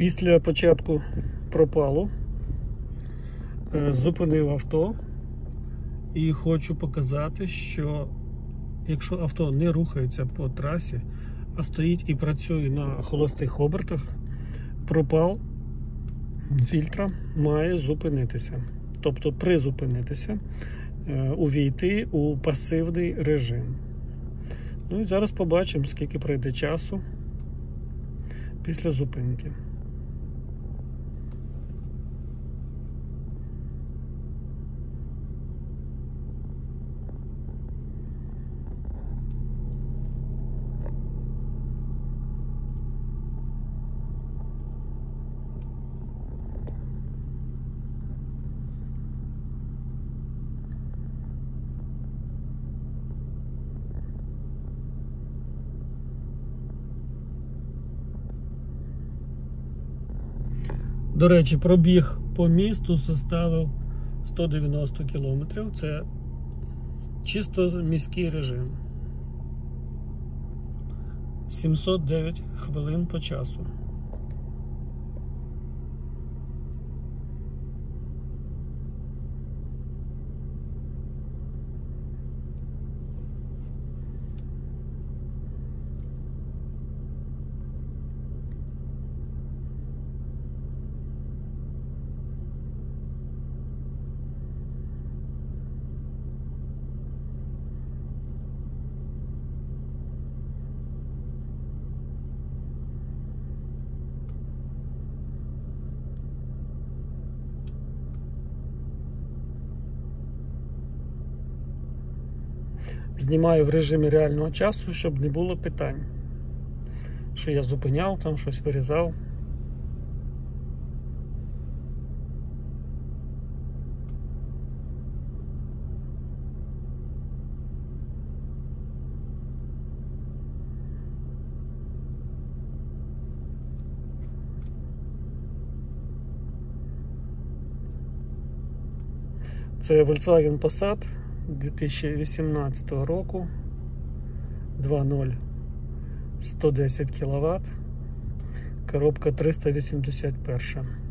Після початку пропалу е, зупинив авто і хочу показати, що якщо авто не рухається по трасі, а стоїть і працює на холостих обертах, пропал фільтра має зупинитися. Тобто призупинитися, е, увійти у пасивний режим. Ну і зараз побачимо, скільки пройде часу після зупинки. До речі, пробіг по місту составив 190 кілометрів. Це чисто міський режим. 709 хвилин по часу. Знімаю в режимі реального часу, щоб не було питань. Що я зупиняв, там щось вирізав. Це Volkswagen Passat 2018 року. 2.0 110 кВт, коробка 381.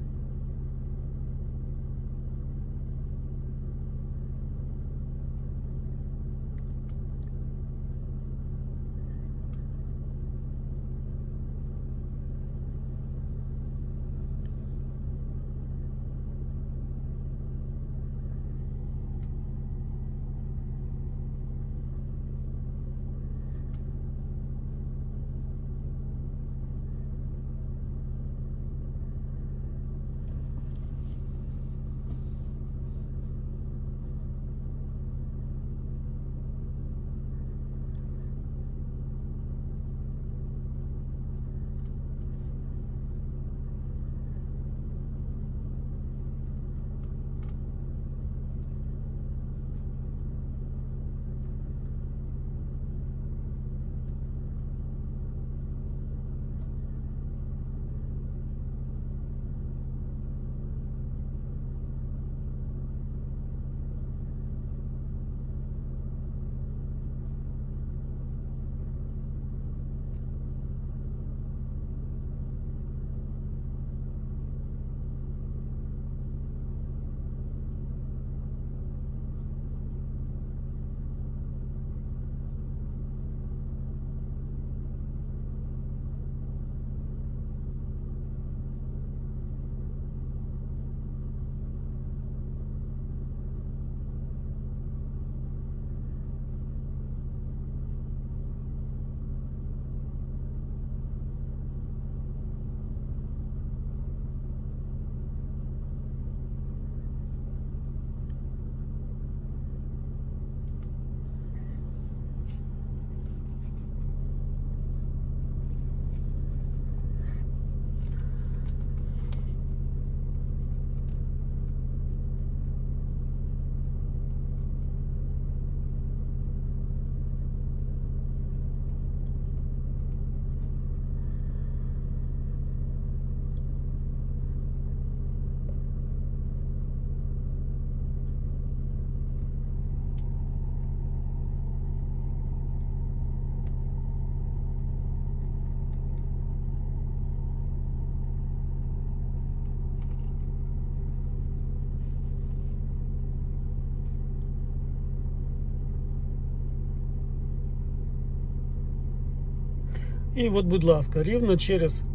І от, будь ласка, рівно через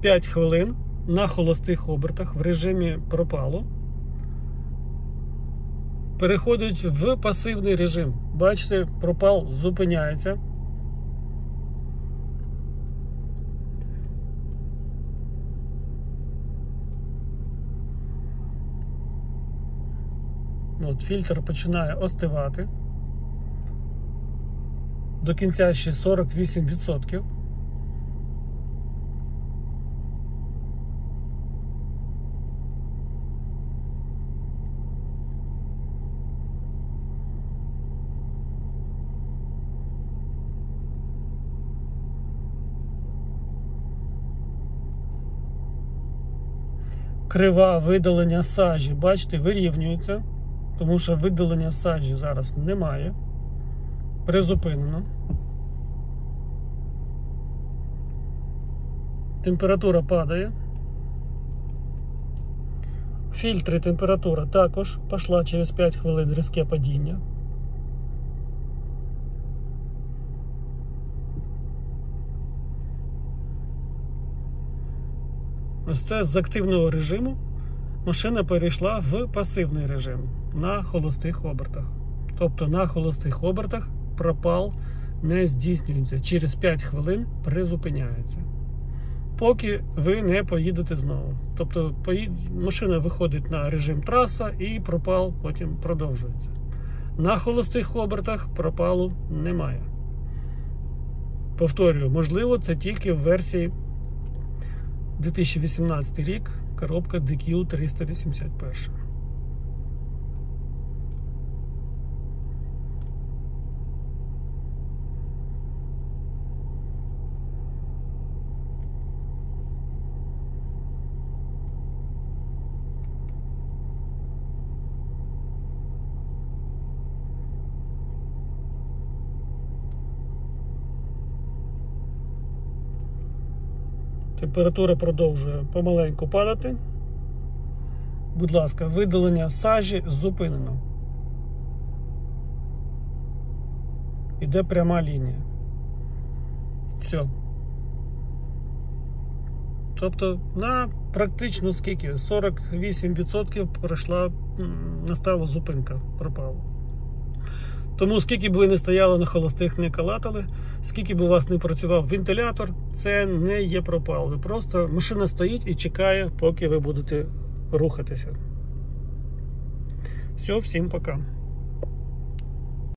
5 хвилин на холостих обертах в режимі пропалу переходить в пасивний режим. Бачите, пропал зупиняється. От, Фільтр починає остивати. До кінця ще 48%. Крива видалення сажі, бачите, вирівнюється, тому що видалення сажі зараз немає. Призупинено. Температура падає. Фільтри температура також пішла через 5 хвилин різке падіння. Ось це з активного режиму машина перейшла в пасивний режим на холостих обертах. Тобто на холостих обертах пропал не здійснюється. Через 5 хвилин призупиняється. Поки ви не поїдете знову. Тобто машина виходить на режим траса і пропал потім продовжується. На холостих обертах пропалу немає. Повторюю, можливо, це тільки в версії 2018 рік коробка DQ 381. Температура продовжує помаленьку падати. Будь ласка, видалення сажі зупинено. Іде пряма лінія. Все. Тобто на практично скільки? 48% пройшла, настала зупинка, пропала. Тому скільки б ви не стояли на холостих, не калатали, скільки б у вас не працював вентилятор, це не є пропал. Ви просто машина стоїть і чекає, поки ви будете рухатися. Все, всім пока.